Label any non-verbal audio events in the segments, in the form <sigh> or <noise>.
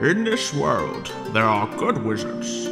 In this world, there are good wizards,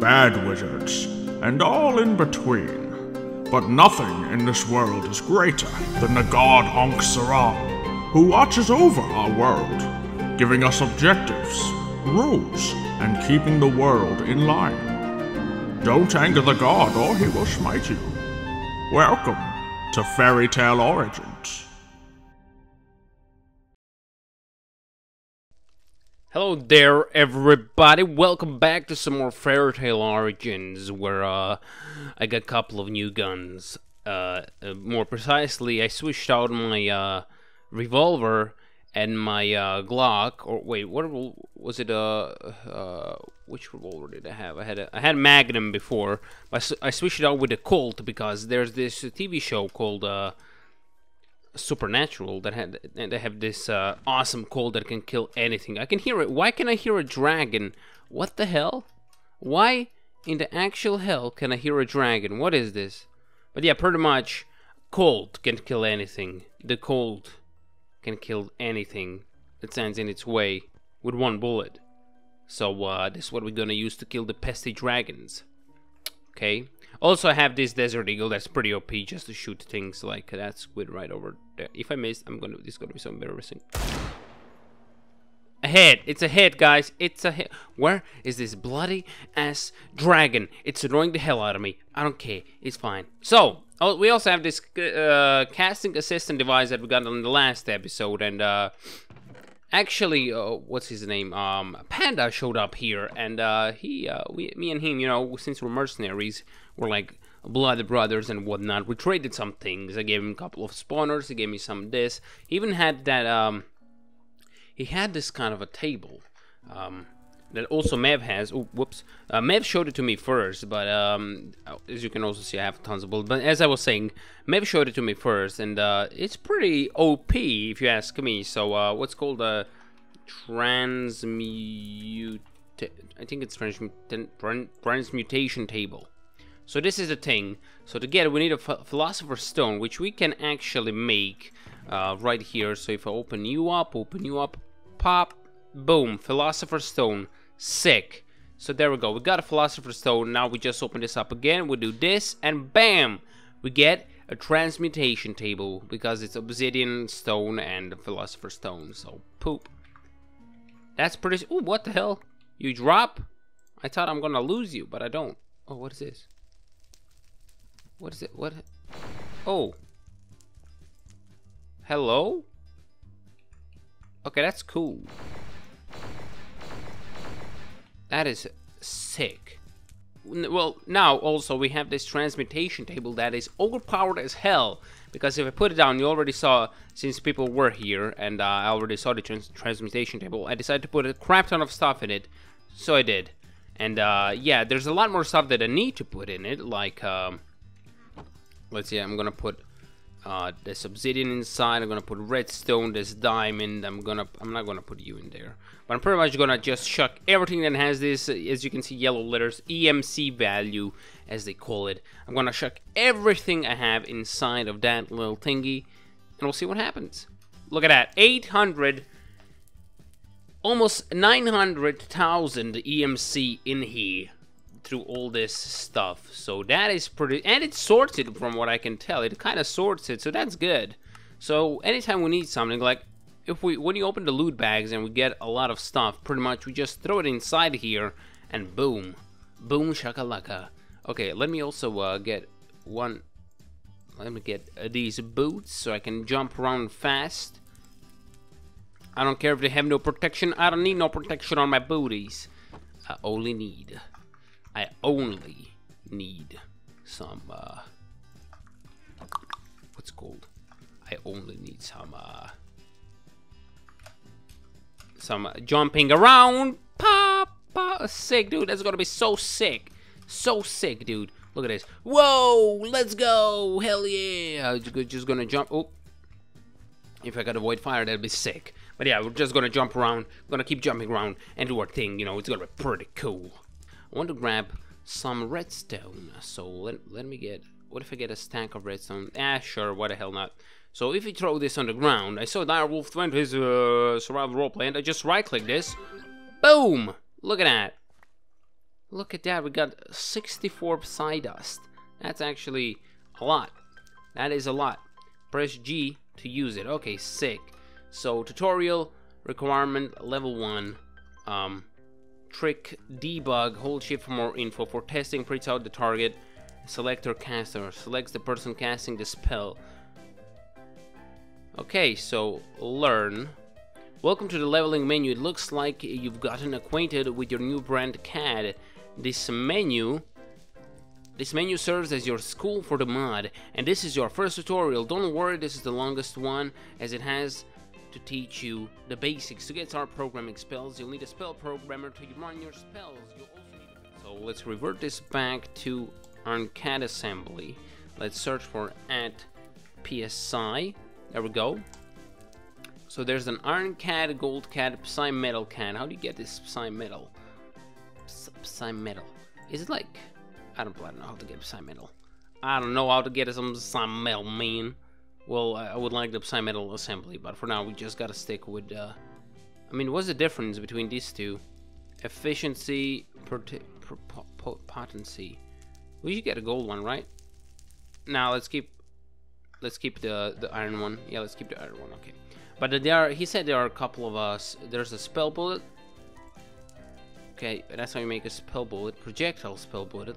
bad wizards, and all in between. But nothing in this world is greater than the god Ankhseram, who watches over our world, giving us objectives, rules, and keeping the world in line. Don't anger the god or he will smite you. Welcome to Fairy Tail Origins. Hello there, everybody. Welcome back to some more Fairy Tail Origins, where uh, I got a couple of new guns. Uh, uh, more precisely, I switched out my uh, revolver and my uh, Glock. Or wait, what was it? Uh, uh, which revolver did I have? I had a, I had a Magnum before, but I switched it out with a Colt because there's this TV show called supernatural that had they have this uh, awesome Colt that can kill anything. I can hear it. Why can I hear a dragon? What the hell? Why in the actual hell can I hear a dragon? What is this? But yeah, pretty much Colt can kill anything. The Colt can kill anything that stands in its way with one bullet. So uh, this is what we're gonna use to kill the pesty dragons. Okay. Also, I have this Desert Eagle that's pretty OP just to shoot things like that squid right over there. If I miss, I'm gonna. This is gonna be so embarrassing. A. It's a guys. It's a hit. Where is this bloody ass dragon? It's annoying the hell out of me. I don't care. It's fine. So, oh, we also have this uh, casting assistant device that we got on the last episode, and uh, actually, uh, what's his name? Um, Panda showed up here, and uh, he, uh, we, me and him, you know, since we're mercenaries, we're like blood brothers and whatnot. We traded some things. I gave him a couple of spawners. He gave me some of this. He even had that. Um, he had this kind of a table. Um, that also Mev has. Oh, whoops. Uh, Mev showed it to me first, but um, as you can also see, I have tons of bullets. But as I was saying, Mev showed it to me first, and uh, it's pretty OP if you ask me. So uh, what's called a transmute? I think it's transmut transmutation table. So this is the thing. So to get it, we need a Philosopher's Stone, which we can actually make uh, right here. So if I open you up, open you up, pop, boom, Philosopher's Stone, sick. So there we go, we got a Philosopher's Stone. Now we just open this up again, we do this, and bam, we get a transmutation table because it's obsidian stone and philosopher's stone. So poop. That's pretty. Oh, what the hell? You drop? I thought I'm gonna lose you, but I don't. Oh, what is this? What is it? What? Oh. Hello? Okay, that's cool. That is sick. Well, now also we have this transmutation table that is overpowered as hell. Because if I put it down, you already saw, since people were here, and uh, I already saw the trans transmutation table, I decided to put a crap ton of stuff in it. So I did. And uh, yeah, there's a lot more stuff that I need to put in it, like... Um, let's see i'm gonna put uh, this obsidian inside I'm gonna put redstone this diamond I'm gonna I'm not gonna put you in there. But I'm pretty much gonna just chuck everything that has this as you can see yellow letters EMC value as they call it. I'm gonna chuck everything I have inside of that little thingy and we'll see what happens. Look at that 800 almost 900,000 EMC in here through all this stuff. So that is pretty, and it's sorted from what I can tell. It kind of sorts it, so that's good. So anytime we need something, like if we, when you open the loot bags and we get a lot of stuff, pretty much we just throw it inside here and boom, boom shakalaka. Okay, let me also uh, get one, let me get uh, these boots so I can jump around fast. I don't care if they have no protection. I don't need no protection on my booties. I only need I only need some, uh, what's called? I only need some, uh, some jumping around. Pop, pop, sick, dude. That's gonna be so sick. So sick, dude. Look at this. Whoa, let's go. Hell yeah. Just gonna jump. Oh. If I could avoid fire, that'd be sick. But yeah, we're just gonna jump around. Gonna keep jumping around and do our thing. You know, it's gonna be pretty cool. I want to grab some redstone. So let, let me get, what if I get a stack of redstone? Ah, sure, why the hell not. So if we throw this on the ground, I saw Direwolf went his uh, survival roleplay and I just right click this. Boom! Look at that. Look at that. We got 64 Psidust. That's actually a lot. That is a lot. Press G to use it. Okay, sick. So tutorial requirement level one. Um, trick debug. Hold shift for more info. For testing, prints out the target. Selector caster selects the person casting the spell. Okay, so learn. Welcome to the leveling menu. It looks like you've gotten acquainted with your new brand CAD. This menu this menu serves as your school for the mod, and this is your first tutorial. Don't worry, this is the longest one, as it has to teach you the basics. To get started programming spells, you'll need a spell programmer to run your spells. You'll also need so let's revert this back to Iron CAD assembly. Let's search for at PSI. There we go. So there's an iron CAD, gold CAD, Psimetal CAD. How do you get this Psimetal? Psy metal. Is it like I don't, I don't know how to get Psimetal. I don't know how to get some Psimetal, man. Well, I would like the Psimetal assembly, but for now we just gotta stick with. Uh, I mean, what's the difference between these two? Efficiency, potency. We should get a gold one, right? Now let's keep let's keep the the iron one. Yeah, let's keep the iron one. Okay. But there are, he said there are a couple of us. There's a spell bullet. Okay, that's how you make a spell bullet. Projectile spell bullet.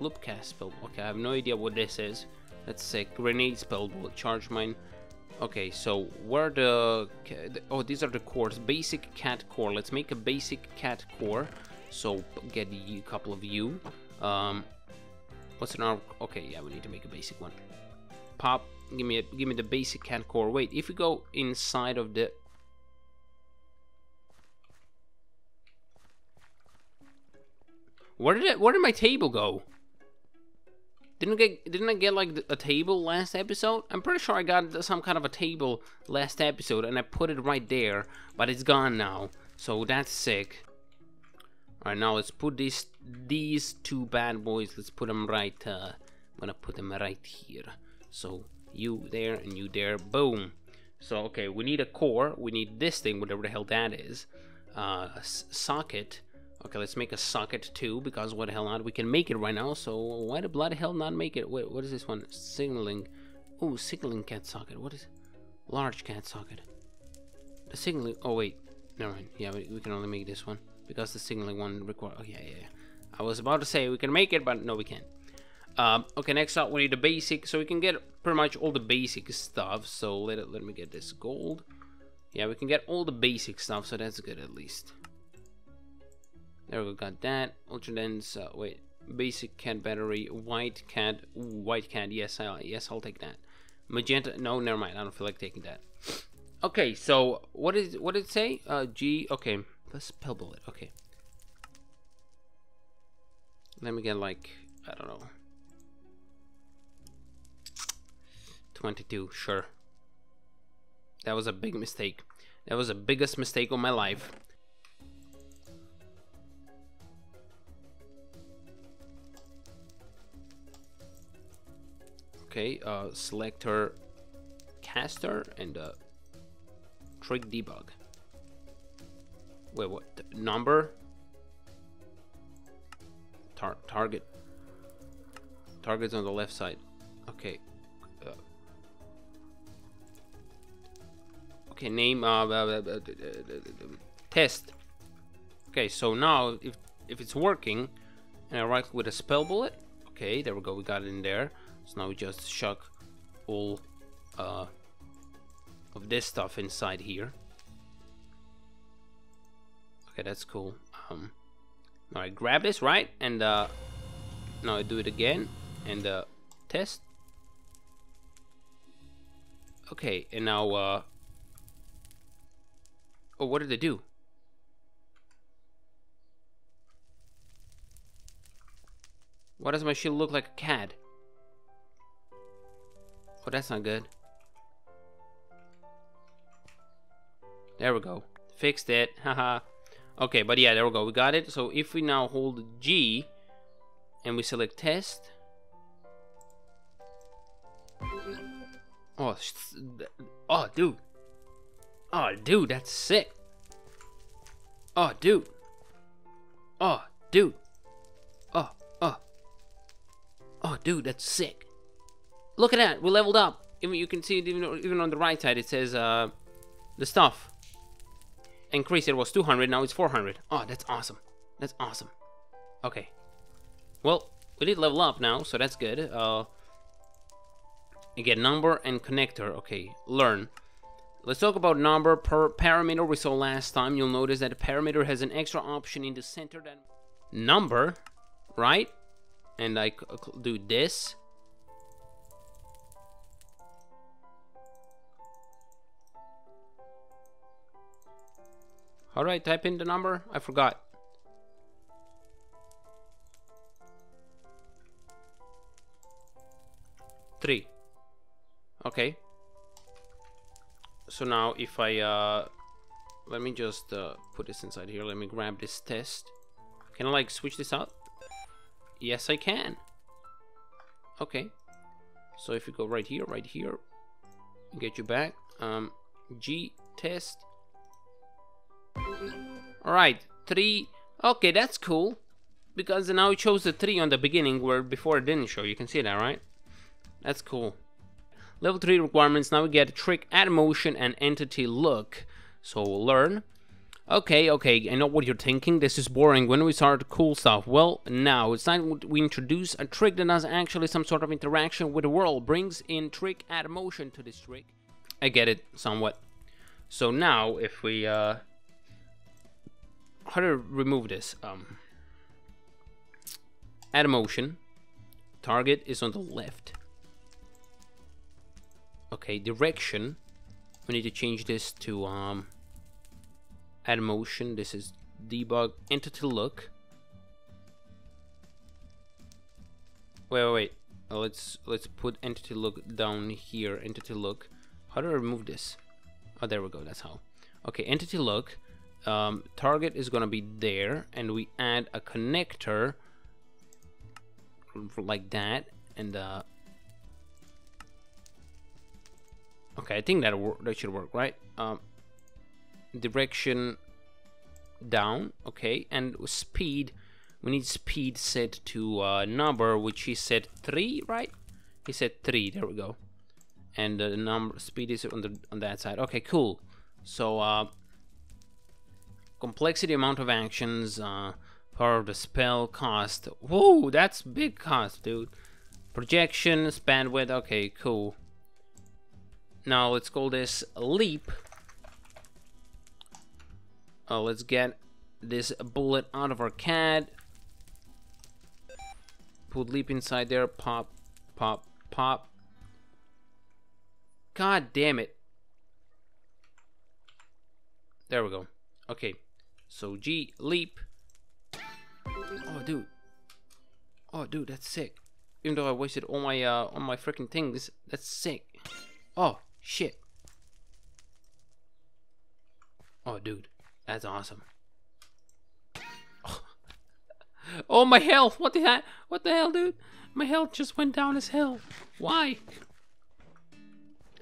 Loop cast spell. Okay, I have no idea what this is. Let's say grenade spell bullet. Charge mine. Okay, so where the oh these are the cores. Basic CAD core. Let's make a basic CAD core. So get a couple of you. Um, what's an arm? Okay, yeah, we need to make a basic one. Pop give me a, give me the basic CAD core. Wait, if we go inside of the Where did it? Where did my table go? Didn't get? Didn't I get like a table last episode? I'm pretty sure I got some kind of a table last episode, and I put it right there, but it's gone now. So that's sick. All right, now let's put these these two bad boys. Let's put them right. Uh, I'm gonna put them right here. So you there and you there boom so okay we need a core we need this thing whatever the hell that is uh, socket okay let's make a socket too because what the hell not we can make it right now so why the bloody hell not make it wait what is this one signaling oh signaling CAD socket what is it? large CAD socket the signaling oh wait never mind yeah we, we can only make this one because the signaling one require oh yeah, yeah yeah I was about to say we can make it but no we can't um, okay, next up we need the basic, so we can get pretty much all the basic stuff. So let it, let me get this gold. Yeah, we can get all the basic stuff, so that's good at least. There we go, got that. Ultra dense, uh, wait, basic CAD battery, white CAD, ooh, white CAD, yes, I, yes, I'll take that. Magenta, no, never mind, I don't feel like taking that. Okay, so what is what did it say? Uh, G, okay, the spell bullet, okay. Let me get like, I don't know, 22, sure. That was a big mistake. That was the biggest mistake of my life. Okay, uh, selector caster and uh, trick debug. Wait, what? Number? Tar target. Target's on the left side. Okay, Okay, name uh, uh, uh, test. Okay, so now if if it's working, and I right with a spell bullet. Okay, there we go. We got it in there. So now we just chuck all uh, of this stuff inside here. Okay, that's cool. Um, now I grab this right, and uh, now I do it again, and uh, test. Okay, and now uh, Oh, what did they do? Why does my shield look like a CAD? Oh, that's not good. There we go. Fixed it. <laughs> Haha. okay, but yeah, there we go. We got it. So if we now hold G and we select test. Oh, oh, dude. Oh, dude, that's sick. Oh, dude. Oh, dude. Oh, oh. Oh, dude, that's sick. Look at that. We leveled up. Even you can see it even, even on the right side. It says uh, the stuff. Increase. It was 200. Now it's 400. Oh, that's awesome. That's awesome. Okay. Well, we did level up now, so that's good. Uh, get number and connector. Okay, learn. Let's talk about number per parameter we saw last time. You'll notice that the parameter has an extra option in the center number, right? And I do this. I type in the number? I forgot. Three. Okay. So now if I, uh, let me just uh, put this inside here. Let me grab this test. Can I like switch this out? Yes, I can. Okay. So if you go right here, right here, get you back. Um, G test. Alright, three. Okay, that's cool. Because now it shows the three on the beginning where before it didn't show. You can see that, right? That's cool. Level 3 requirements, now we get trick, add motion, and entity look. So we'll learn. Okay, okay, I know what you're thinking. This is boring. When we start cool stuff? Well, now it's time we introduce a trick that has actually some sort of interaction with the world. Brings in trick, add motion to this trick. I get it somewhat. So now, if we, uh... How to remove this? Um... Add a motion. Target is on the left. Okay, direction. We need to change this to um, add motion. This is debug entity look. Wait, wait, wait. Let's let's put entity look down here. Entity look. How do I remove this? Oh, there we go. That's how. Okay, entity look. Um, target is gonna be there, and we add a connector like that, and uh, Okay, I think that that should work, right? Um, direction down, okay, and speed. We need speed set to uh, number, which he said three, right? He said three. There we go. And the number speed is on the on that side. Okay, cool. So uh, complexity, amount of actions, uh, power of the spell, cost. Whoa, that's big cost, dude. Projections, bandwidth. Okay, cool. Now let's call this leap. Oh, let's get this bullet out of our CAD. Put leap inside there. Pop, pop, pop. God damn it. There we go. Okay. So G leap. Oh, dude. Oh, dude, that's sick. Even though I wasted all my uh, all my freaking things, that's sick. Oh, Shit. Oh, dude. That's awesome. <laughs> Oh. my health. What the hell? What the hell, dude? My health just went down as hell. Why?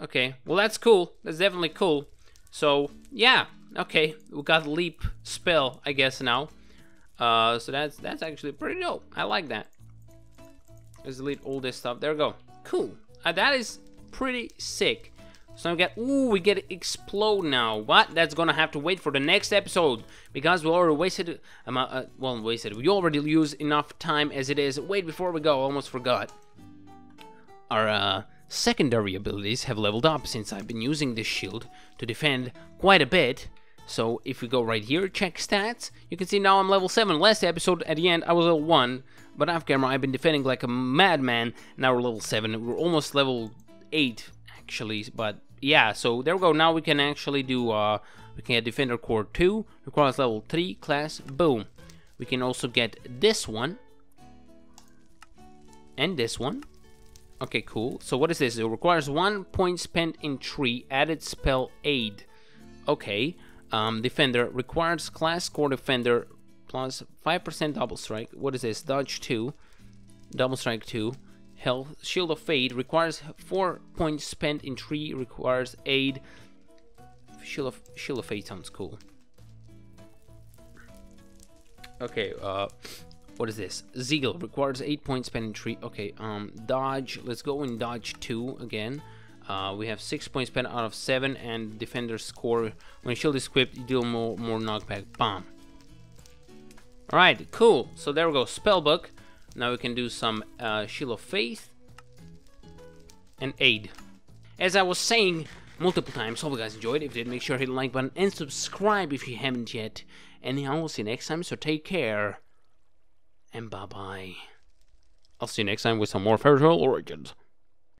Okay. Well, that's cool. That's definitely cool. So, yeah. Okay. We got leap spell, I guess, now. Uh, so that's that's actually pretty dope. I like that. Let's delete all this stuff. There we go. Cool. Uh, that is pretty sick. So we get, ooh, we get explode now. What? That's gonna have to wait for the next episode because we already wasted, um, uh, well, wasted. We already used enough time as it is. Wait, before we go, almost forgot. Our uh, secondary abilities have leveled up since I've been using this shield to defend quite a bit. So if we go right here, check stats, you can see now I'm level 7. Last episode, at the end, I was level 1, but off camera I've been defending like a madman. Now we're level 7, we're almost level 8 actually, but yeah, so there we go. Now we can actually do, uh, we can get Defender Core 2, requires level 3 class, boom. We can also get this one, and this one. Okay, cool. So what is this? It requires one point spent in tree, added spell aid. Okay, um, Defender requires class core Defender plus 5% double strike. What is this? Dodge 2, double strike 2, health. Shield of Fate requires 4 points spent in tree, requires aid. Shield of, Shield of Fate sounds cool. Okay, uh, what is this? Zeal requires 8 points spent in 3. Okay, um, dodge. Let's go in dodge 2 again. Uh, we have 6 points spent out of 7, and defender score. When shield is equipped, you deal more, more knockback. Bomb. Alright, cool. So there we go. Spellbook. Now we can do some uh, Shield of Faith and Aid. As I was saying multiple times, hope you guys enjoyed. If you did, make sure to hit the like button and subscribe if you haven't yet. And I will see you next time, so take care. And bye-bye. I'll see you next time with some more Fairy Tail Origins.